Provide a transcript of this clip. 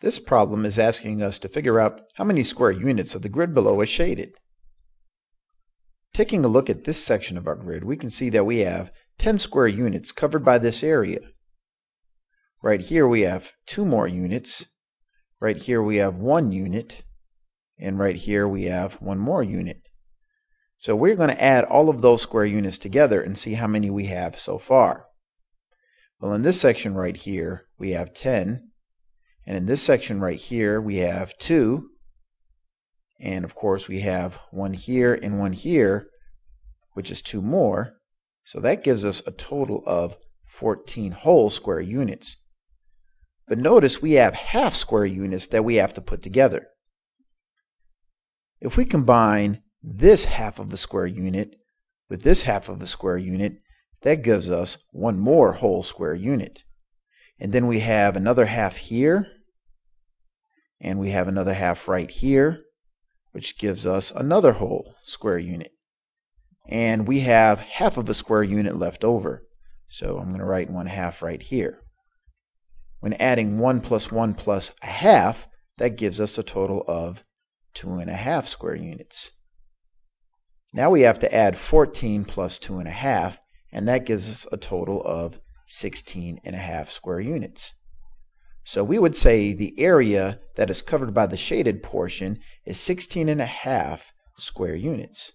This problem is asking us to figure out how many square units of the grid below is shaded. Taking a look at this section of our grid, we can see that we have 10 square units covered by this area. Right here we have two more units. Right here we have one unit. And right here we have one more unit. So we're going to add all of those square units together and see how many we have so far. Well, in this section right here, we have 10. And in this section right here, we have 2. And of course, we have one here and one here, which is two more. So that gives us a total of 14 whole square units. But notice we have half square units that we have to put together. If we combine this half of a square unit with this half of a square unit, that gives us one more whole square unit. And then we have another half here, and we have another half right here, which gives us another whole square unit. And we have half of a square unit left over. So I'm going to write one half right here. When adding 1 plus 1 plus a half, that gives us a total of 2 and a half square units. Now we have to add 14 plus 2 and a half, and that gives us a total of 16 and a half square units. So we would say the area that is covered by the shaded portion is 16 and a half square units.